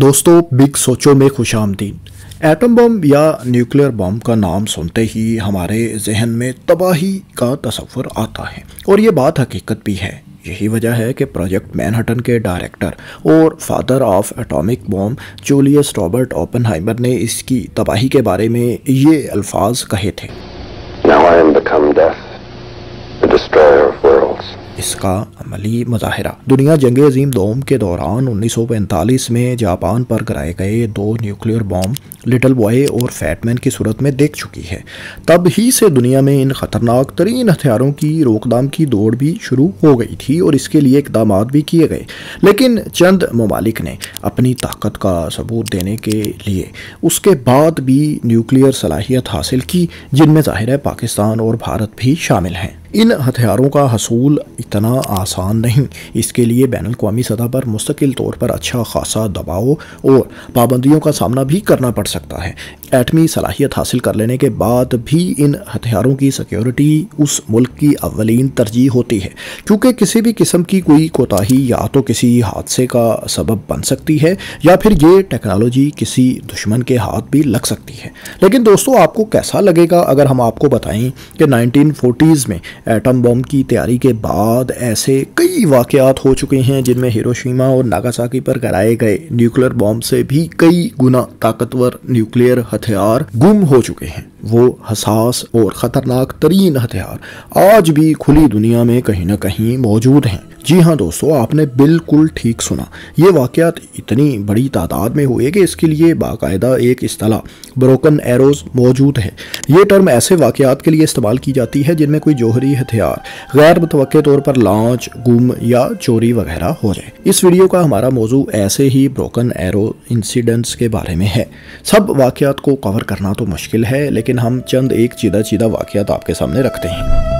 दोस्तों बिग सोचो में खुश आमदीन एटम बम या न्यूक्लियर बम का नाम सुनते ही हमारे जहन में तबाही का तस्वर आता है। और ये बात हकीकत भी है। यही वजह है कि प्रोजेक्ट मैनहटन के डायरेक्टर और father of atomic bomb Julius Robert Oppenheimer ने इसकी तबाही के बारे में ये अल्फाज कहे थे। Now I am become death, the destroyer of. इसका अमली मुजाहरा। दुनिया जंग अजीम दोम के दौरान 1945 में जापान पर गिराए गए दो न्यूक्लियर बॉम्ब लिटिल बॉय और फैटमैन की सूरत में देख चुकी है। तब ही से दुनिया में इन खतरनाक तरीन हथियारों की रोकथाम की दौड़ भी शुरू हो गई थी और इसके लिए इकदाम भी किए गए। लेकिन चंद ममालिक ने अपनी ताकत का सबूत देने के लिए उसके बाद भी न्यूक्लियर सलाहियत हासिल की, जिनमें ज़ाहिर है पाकिस्तान और भारत भी शामिल हैं। इन हथियारों का हसूल इतना आसान नहीं। इसके लिए बैन अवी सतह पर मुस्तकिल तौर पर अच्छा खासा दबाव और पाबंदियों का सामना भी करना पड़ सकता है। एटमी सलाहियत हासिल कर लेने के बाद भी इन हथियारों की सिक्योरिटी उस मुल्क की अवलिन तरजीह होती है। क्योंकि किसी भी किस्म की कोई कोताही या तो किसी हादसे का सबब बन सकती है या फिर ये टेक्नोलॉजी किसी दुश्मन के हाथ भी लग सकती है। लेकिन दोस्तों, आपको कैसा लगेगा अगर हम आपको बताएँ कि 1940s में एटम बम की तैयारी के बाद ऐसे कई वाक़ात हो चुके हैं जिनमें हिरोशिमा और नागासाकी पर कराए गए न्यूक्लियर बॉम्ब से भी कई गुना ताकतवर न्यूक्लियर हथियार गुम हो चुके हैं। वो हसास और ख़तरनाक तरीन हथियार आज भी खुली दुनिया में कहीं ना कहीं मौजूद हैं। जी हाँ दोस्तों, आपने बिल्कुल ठीक सुना। ये वाक़ात इतनी बड़ी तादाद में हुए कि इसके लिए बाकायदा एक असलाह ब्रोकन एरोज मौजूद है। ये टर्म ऐसे वाक़ात के लिए इस्तेमाल की जाती है जिनमें कोई जोहरी हथियार, गैर मुतव तौर पर लॉन्च गुम या चोरी वगैरह हो जाए। इस वीडियो का हमारा मौजू ऐसे ही ब्रोकन एरो इंसिडेंट्स के बारे में है। सब वाक़ात को कवर करना तो मुश्किल है, लेकिन हम चंद एक चीदा चीदा वाक़ात आपके सामने रखते हैं।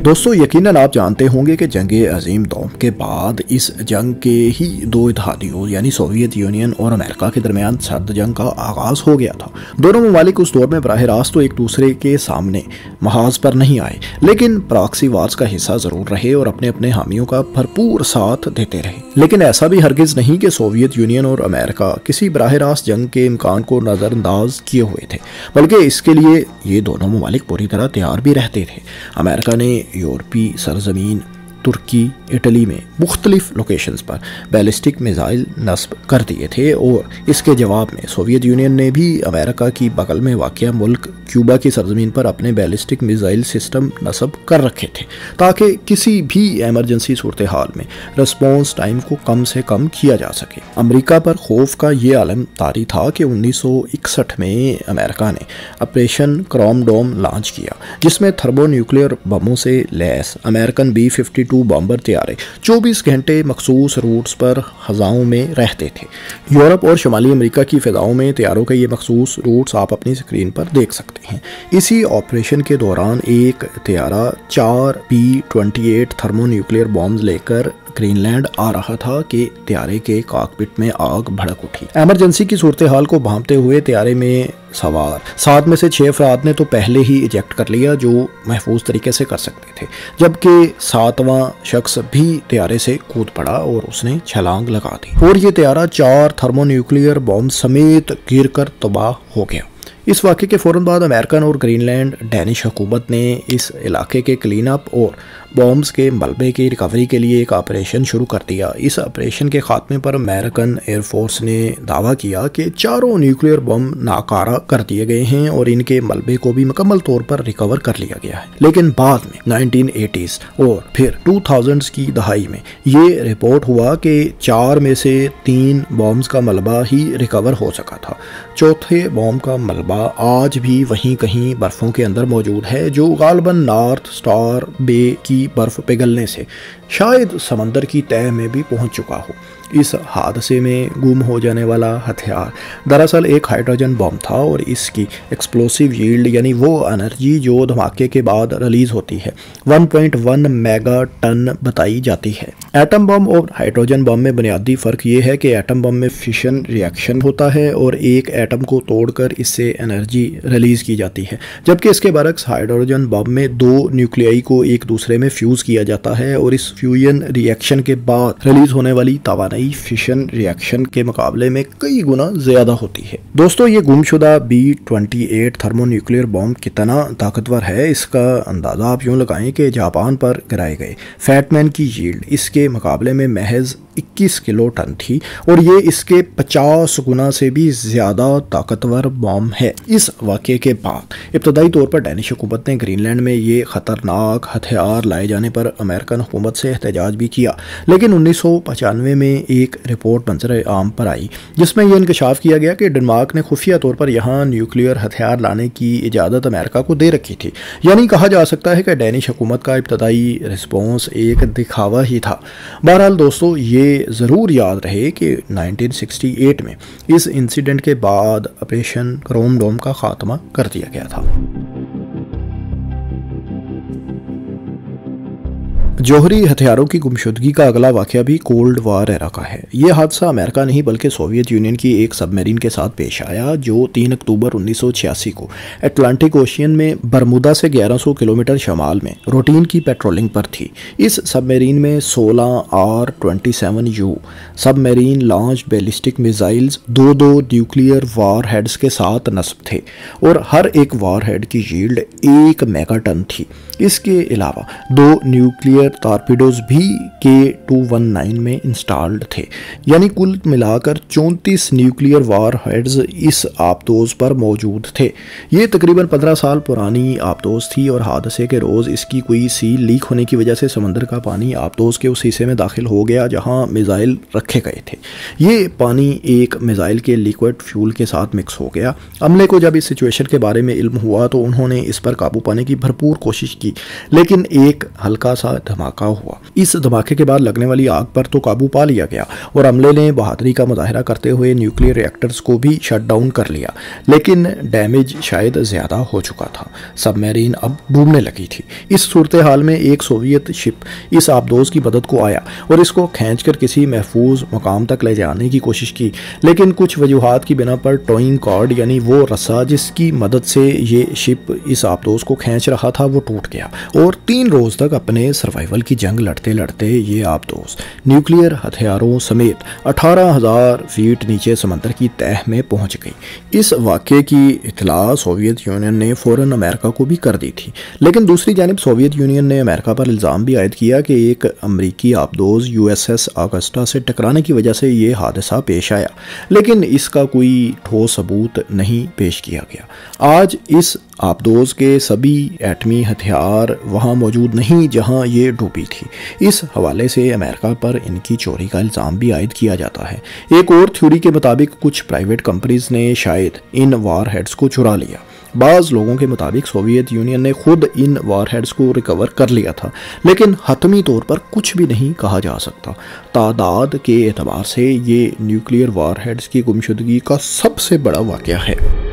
दोस्तों, यकीनन आप जानते होंगे कि जंग अजीम दौम के बाद इस जंग के ही दो इतिहादियों, यानी सोवियत यूनियन और अमेरिका के दरमियान सर्द जंग का आगाज़ हो गया था। दोनों ममालिक उस दौर में बरह रास्त तो एक दूसरे के सामने महाज पर नहीं आए, लेकिन प्राक्सी वार्स का हिस्सा ज़रूर रहे और अपने अपने हामियों का भरपूर साथ देते रहे। लेकिन ऐसा भी हरगिज़ नहीं कि सोवियत यूनियन और अमेरिका किसी बरह रास्त जंग के इम्कान को नज़रअंदाज किए हुए थे, बल्कि इसके लिए ये दोनों ममालिक पूरी तरह तैयार भी रहते थे। अमेरिका ने यूरोपी सरजमीन तुर्की, इटली में मुख्तलिफ़ लोकेशंस पर बैलिस्टिक मिज़ाइल नस्ब कर दिए थे और इसके जवाब में सोवियत यूनियन ने भी अमेरिका की बगल में वाक़ मुल्क क्यूबा की सरजमीन पर अपने बैलिस्टिक मिज़ाइल सिस्टम नस्ब कर रखे थे, ताकि किसी भी एमरजेंसी सूरत हाल में रिस्पॉन्स टाइम को कम से कम किया जा सके। अमरीका पर खौफ का ये आलम तारी था कि उन्नीस सौ इकसठ में अमेरिका ने ऑपरेशन क्रोमडोम लॉन्च किया, जिसमें थर्बो न्यूक्लियर बमों से lace American B fifty two bomber तैयारे 24 घंटे मखसूस रूट्स पर हज़ाओं में रहते थे। यूरोप और शुमाली अमेरिका की फ़िज़ाओं में तैयारों के ये मखसूस रूट्स आप अपनी स्क्रीन पर देख सकते हैं। इसी ऑपरेशन के दौरान एक तैयारा चार P twenty eight thermo nuclear bomb लेकर ग्रीनलैंड आ रहा था कि त्यारे के काकपिट में आग भड़क उठी। एमरजेंसी की सूरत हाल को भांपते हुए त्यारे में सवार सात में से छः अफराद ने तो पहले ही इजेक्ट कर लिया, जो महफूज तरीके से कर सकते थे। जबकि सातवां शख्स भी त्यारे से कूद पड़ा और उसने छलांग लगा दी। और ये त्यारा चार थर्मोन्यूक्लियर बॉम्ब समेत गिर कर तबाह हो गया। इस वाक़े के फ़ौरन बाद अमेरिकन और ग्रीनलैंड डैनिश हुकूमत ने इस इलाके के क्लीन अप और बॉम्ब्स के मलबे की रिकवरी के लिए एक ऑपरेशन शुरू कर दिया। इस ऑपरेशन के खात्मे पर अमेरिकन एयरफोर्स ने दावा किया कि चारों न्यूक्लियर बम नाकारा कर दिए गए हैं और इनके मलबे को भी मुकम्मल तौर पर रिकवर कर लिया गया है। लेकिन बाद में, नाइनटीन और फिर टू की दहाई में ये रिपोर्ट हुआ कि चार में से तीन बॉम्ब्स का मलबा ही रिकवर हो सका था। चौथे बॉम्ब का मलबा आज भी वहीं कहीं बर्फ़ों के अंदर मौजूद है, जो गालबन नॉर्थ स्टार बे की बर्फ़ पिघलने से शायद समंदर की तय में भी पहुँच चुका हो। इस हादसे में गुम हो जाने वाला हथियार। दरअसल एक हाइड्रोजन बम था और इसकी एक्सप्लोसिव यील्ड यानी वो एनर्जी जो धमाके के बाद रिलीज़ होती है 1.1 मेगा टन बताई जाती है। एटम बम और हाइड्रोजन बम में बुनियादी फ़र्क ये है कि एटम बम में फिशन रिएक्शन होता है और एक एटम को तोड़कर इससे एनर्जी रिलीज़ की जाती है। जबकि इसके बरक्स हाइड्रोजन बम में दो न्यूक्लियाई को एक दूसरे में फ्यूज़ किया जाता है और इस फ्यूजन रिएक्शन के बाद रिलीज़ होने वाली तोानाई फिशन रिएक्शन के मुकाबले में कई गुना ज़्यादा होती है। दोस्तों, ये गुमशुदा B twenty eight thermonuclear bomb कितना ताकतवर है, इसका अंदाज़ा आप यूँ लगाएँ कि जापान पर गिराए गए फैटमैन की यील्ड इसके मुकाबले में महज 21 किलो टन थी और ये इसके 50 गुना से भी ज़्यादा ताकतवर बॉम्ब है। इस वाक़े के बाद इब्तदाई तौर पर डैनिश हुकूमत ने ग्रीनलैंड में ये ख़तरनाक हथियार लाए जाने पर अमेरिकन हुकूमत से एहतजाज भी किया, लेकिन उन्नीस में एक रिपोर्ट मंजर आम पर आई, जिसमें यह इंकशाफ किया गया कि डेनमार्क ने खुफिया तौर पर यहाँ न्यूक्लियर हथियार लाने की इजाज़त अमेरिका को दे रखी थी। यानी कहा जा सकता है कि डैनिश हुकूमत का इब्तदाई रिस्पॉन्स एक दिखावा ही था। बहरहाल दोस्तों, ये ज़रूर याद रहे कि 1968 में इस इंसिडेंट के बाद ऑपरेशन क्रोम डोम का ख़ात्मा कर दिया गया था। जौहरी हथियारों की गुमशुदगी का अगला वाक़ भी कोल्ड वार एरा का है। ये हादसा अमेरिका नहीं, बल्कि सोवियत यूनियन की एक सबमरीन के साथ पेश आया, जो 3 अक्टूबर 1986 को अटलांटिक ओशियन में बरमुदा से 1100 किलोमीटर शमाल में रूटीन की पेट्रोलिंग पर थी। इस सबमरीन में 16 R 27 U submarine launch ballistic missiles दो दो न्यूक्लियर वार हेड्स के साथ नस्ब थे, और हर एक वार हेड की यील्ड एक मेगा टन थी। इसके अलावा दो न्यूक्लियर टॉर्पीडोज भी के टू वन नाइन में इंस्टॉल्ड थे। यानी कुल मिलाकर चौंतीस न्यूक्लियर वार हेड्स इस आबदोज पर मौजूद थे। ये तकरीबन पंद्रह साल पुरानी आबदोज थी और हादसे के रोज़ इसकी कोई सील लीक होने की वजह से समंदर का पानी आबदोज के उस हिस्से में दाखिल हो गया जहाँ मिज़ाइल रखे गए थे। ये पानी एक मिज़ाइल के लिक्विड फ्यूल के साथ मिक्स हो गया। अमले को जब इस सिचुएशन के बारे में इल्म हुआ तो उन्होंने इस पर काबू पाने की भरपूर कोशिश की, लेकिन एक हल्का सा धमाका हुआ। इस धमाके के बाद लगने वाली आग पर तो काबू पा लिया गया और अमले ने बहादुरी का मुजाहरा करते हुए न्यूक्लियर रिएक्टर्स को भी शट डाउन कर लिया, लेकिन डैमेज शायद ज़्यादा हो चुका था। सबमरीन अब डूबने लगी थी। इस सूरत हाल में एक सोवियत शिप इस आबदोज की मदद को आया और इसको खींच कर किसी महफूज मकाम तक ले जाने की कोशिश की, लेकिन कुछ वजूहत की बिना पर टोइंग कॉर्ड यानी वो रस्सा जिसकी मदद से ये शिप इस आबदोज को खींच रहा था, वो टूट गया और तीन रोज तक अपने सर्वाइवल की जंग लड़ते लड़ते ये आप दोस्त न्यूक्लियर हथियारों समेत अठारह हज़ार फीट नीचे समंदर की तह में पहुँच गई। इस वाक्य की इतला सोवियत यूनियन ने फ़ौरन अमेरिका को भी कर दी थी। लेकिन दूसरी जानब सोवियत यूनियन ने अमेरिका पर इल्ज़ाम भी आयद किया कि एक अमरीकी आबदोज यू एस एस आगस्टा से टकराने की वजह से ये हादसा पेश आया। लेकिन इसका कोई ठोस सबूत नहीं पेश किया गया। आज इस आबदोज के सभी एटमी हथियार वहाँ मौजूद नहीं जहाँ ये डूबी थी। इस हवाले से अमेरिका पर इनकी चोरी का इल्ज़ाम भी आयद किया जाता है। एक और थ्योरी के मुताबिक कुछ प्राइवेट कंपनीज़ ने शायद इन वार हेड्स को चुरा लिया। बाज़ लोगों के मुताबिक सोवियत यूनियन ने खुद इन वार वारहेड्स को रिकवर कर लिया था, लेकिन हतमी तौर पर कुछ भी नहीं कहा जा सकता। तादाद के एतबार से ये न्यूक्लियर वारहेड्स की गुमशुदगी का सबसे बड़ा वाक़ है।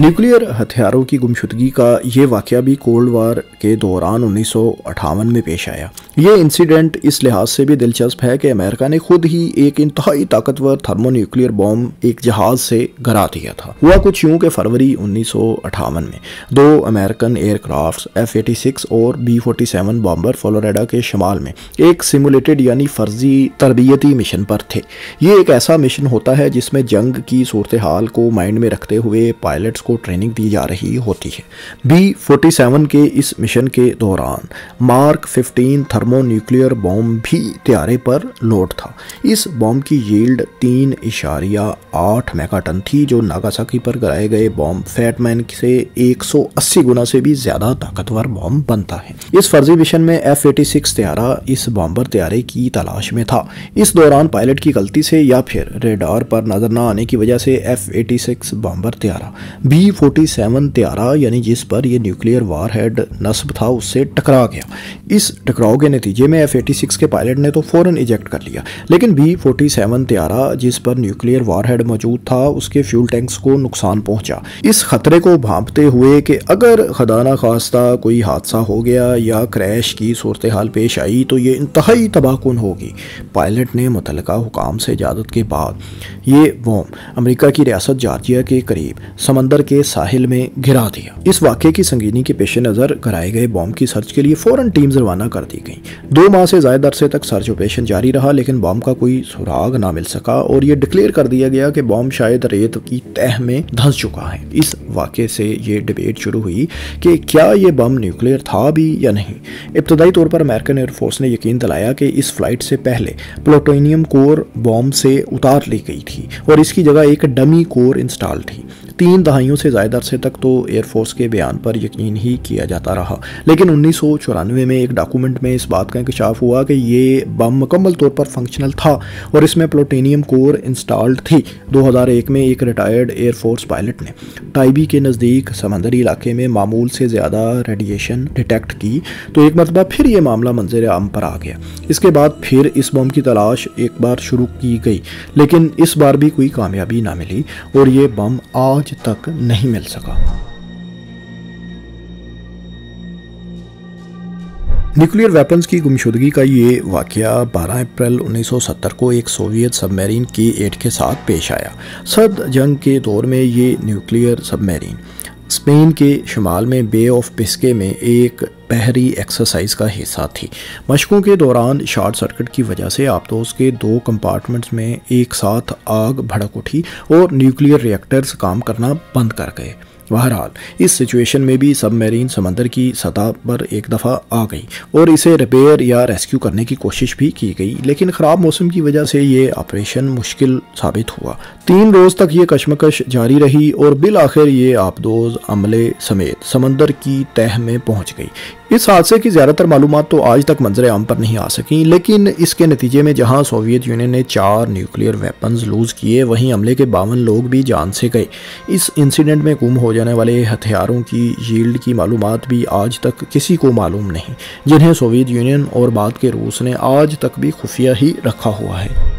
न्यूक्लियर हथियारों की गुमशुदगी का ये वाक़ भी कोल्ड वार के दौरान उन्नीस सौ अठावन में पेश आया। ये इंसिडेंट इस लिहाज से भी दिलचस्प है कि अमेरिका ने खुद ही एक इंतहाई ताकतवर थर्मो न्यूक्लियर बॉम्ब एक जहाज़ से गिरा दिया था। हुआ कुछ यूँ कि फरवरी उन्नीस सौ अठावन में दो American aircraft F eighty six और B forty seven bomber Florida के शमाल में एक सिमुलेटेड यानी फर्जी तरबियती मिशन पर थे। ये एक ऐसा मिशन होता है जिसमें जंग की सूरत हाल को माइंड में रखते हुए पायलट्स को ट्रेनिंग दी जा रही होती है। बी फोर्टी सेवन के इस मिशन के दौरान mark fifteen thermo nuclear bomb भी त्यारे पर लोड था। इस बॉम्ब की यील्ड तीन इशारिया आठ मेगाटन थी, जो नागासाकी पर गिराए गए बॉम्ब फैटमैन से 180 गुना से भी ज़्यादा ताकतवर बॉम्ब बनता है। इस फर्जी मिशन में एफ़ एटी सिक्स त्यारा इस बॉम्बर त्यारे की तलाश में था। इस दौरान पायलट की गलती से या फिर रेडार पर नज़र न आने की वजह से एफ़ एटी सिक्स बॉम्बर त्यारा। बी फोर्टी सेवन त्यारा, यानी जिस पर यह न्यूक्लियर वार हेड नस्ब था, उससे टकरा गया। इस टकराव के नतीजे में एफ़ एटी सिक्स के पायलट ने तो फ़ौरन इजेक्ट कर लिया। लेकिन बी फोर्टी सेवन त्यारा, जिस पर न्यूक्लियर वारहेड मौजूद था, उसके फ्यूल टैंक्स को नुकसान पहुँचा। इस खतरे को भांपते हुए कि अगर खुदा न खास्ता कोई हादसा हो गया या क्रैश की सूरत हाल पेश आई तो ये इंतहाई तबाहकुन होगी। पायलट ने मुतल हुकाम से इजाज़त के बाद ये बॉम अमरीका की रियासत जार्जिया के करीब समंदर के साहिल में घिरा दिया। इस वाक़े की संगीनी के पेश नज़र कराए गए बॉम्ब की सर्च के लिए फ़ौरन टीम्स रवाना कर दी गई। दो माह से ज़्यादा अरसे तक सर्च ऑपरेशन जारी रहा, लेकिन बॉम्ब का कोई सुराग ना मिल सका और ये डिक्लेयर कर दिया गया कि बॉम्ब शायद रेत की तह में धंस चुका है। इस वाक़े से ये डिबेट शुरू हुई कि क्या ये बम न्यूक्लियर था भी या नहीं? इब्तदाई तौर पर अमेरिकन एयरफोर्स ने यकीन दिलाया कि इस फ़्लाइट से पहले प्लोटोनियम कोर बॉम्ब से उतार ली गई थी और इसकी जगह एक डमी कोर इंस्टॉल थी। तीन दहाइयों से ज़्यादा अरसे तक तो एयरफोर्स के बयान पर यकीन ही किया जाता रहा। लेकिन उन्नीस सौ चौरानवे में एक डॉक्यूमेंट में इस बात का इंकशाफ हुआ कि ये बम मुकम्मल तौर पर फंक्शनल था और इसमें प्लोटेनियम कोर इंस्टॉल्ड थी। 2001 में एक रिटायर्ड एयरफोर्स पायलट ने टाइबी के नज़दीक समंदरी इलाके में मामूल से ज़्यादा रेडिएशन डिटेक्ट की। तो एक मरतबा फिर ये मामला मंजर आम पर आ गया। इसके बाद फिर इस बम की तलाश एक बार शुरू की गई, लेकिन इस बार भी कोई कामयाबी ना मिली और ये बम आज आज तक नहीं मिल सका। न्यूक्लियर वेपन्स की गुमशुदगी का ये वाक्य 12 अप्रैल 1970 को एक सोवियत सबमरीन की एट के साथ पेश आया। सर्द जंग के दौर में ये न्यूक्लियर सबमरीन स्पेन के शुमाल में बे ऑफ़ पिस्के में एक बहरी एक्सरसाइज का हिस्सा थी। मशकों के दौरान शॉर्ट सर्किट की वजह से आबदोज के दो कंपार्टमेंट्स में एक साथ आग भड़क उठी और न्यूक्लियर रिएक्टर्स काम करना बंद कर गए। बहरहाल, इस सिचुएशन में भी सबमरीन समंदर की सतह पर एक दफ़ा आ गई और इसे रिपेयर या रेस्क्यू करने की कोशिश भी की गई, लेकिन ख़राब मौसम की वजह से ये ऑपरेशन मुश्किल साबित हुआ। तीन रोज़ तक ये कशमकश जारी रही और बिल आखिर ये आबदोज अमले समेत समंदर की तह में पहुँच गई। इस हादसे की ज़्यादातर मालूम तो आज तक मंजर आम पर नहीं आ सकी, लेकिन इसके नतीजे में जहाँ सोवियत यूनियन ने चार न्यूक्लियर वेपन्स लूज़ किए, वहीं हमले के बावन लोग भी जान से गए। इस इंसिडेंट में गुम हो जाने वाले हथियारों की यील्ड की मालूम भी आज तक किसी को मालूम नहीं, जिन्हें सोवियत यूनियन और बाद के रूस ने आज तक भी खुफिया ही रखा हुआ है।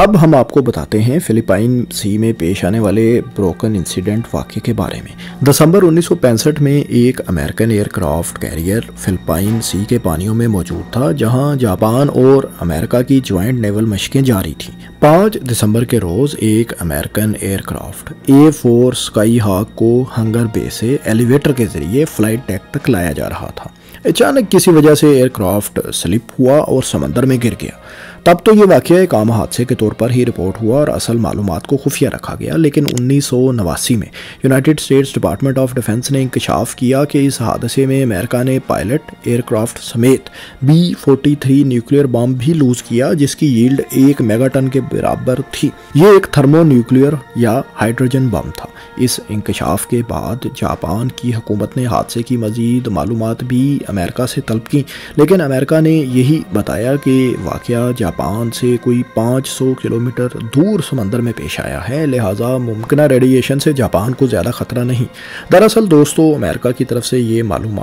अब हम आपको बताते हैं फिलिपाइन सी में पेश आने वाले ब्रोकन इंसिडेंट वाक्य के बारे में। दिसंबर उन्नीस सौ पैंसठ में एक American aircraft carrier Philippine sea के पानियों में मौजूद था, जहाँ जापान और अमेरिका की ज्वाइंट नेवल मशकें जारी थी। 5 दिसंबर के रोज़ एक American aircraft A four sky hawk को हंगर बे से एलिवेटर के ज़रिए फ़्लाइट टैक तक लाया जा रहा था। अचानक किसी वजह से एयरक्राफ्ट स्लिप हुआ और समंदर में गिर गया। तब तो ये वाक़ एक आम हादसे के तौर पर ही रिपोर्ट हुआ और असल मालूम को खुफिया रखा गया, लेकिन उन्नीस सौ नवासी में United States Department of Defense ने इंकशाफ किया कि इस हादसे में अमेरिका ने पायलट, एयरक्राफ्ट समेत B forty three nuclear bomb भी लूज किया, जिसकी यील्ड एक मेगाटन के बराबर थी। ये एक थर्मो न्यूक्लियर या हाइड्रोजन बम था। इस इंकशाफ के बाद जापान की हुकूमत ने हादसे की मजीद मालूम भी अमेरिका से तलब की, लेकिन अमेरिका ने यही बताया कि वाक़ जापान से कोई 500 किलोमीटर दूर समंदर में पेश आया है, लिहाजा मुमकिन रेडिएशन से जापान को ज़्यादा ख़तरा नहीं। दरअसल दोस्तों, अमेरिका की तरफ़ से ये मालूम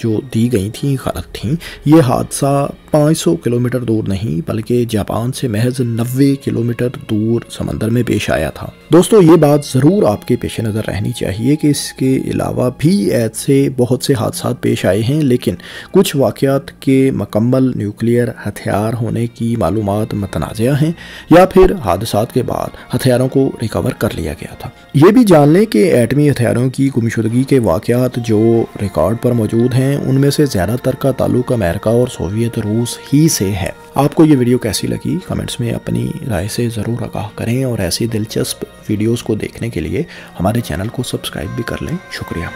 जो दी गई थी, गलत थी, ये हादसा 500 किलोमीटर दूर नहीं, बल्कि जापान से महज 90 किलोमीटर दूर समंदर में पेश आया था। दोस्तों, ये बात ज़रूर आपके पेश नज़र रहनी चाहिए कि इसके अलावा भी ऐसे बहुत से हादसा पेश आए हैं, लेकिन कुछ वाक़ात के मकम्मल न्यूक्लियर हथियार होने की मालूम मतनाज़ हैं, या फिर हादसा के बाद हथियारों को रिकवर कर लिया गया था। ये भी जान लें कि एटमी हथियारों की गुमशुदगी के वाक़ात जो रिकॉर्ड पर मौजूद हैं, उनमें से ज़्यादातर का ताल्लुक अमेरिका और सोवियत रूस ही से है। आपको ये वीडियो कैसी लगी? कमेंट्स में अपनी राय से ज़रूर आगाह करें और ऐसी दिलचस्प वीडियोस को देखने के लिए हमारे चैनल को सब्सक्राइब भी कर लें। शुक्रिया।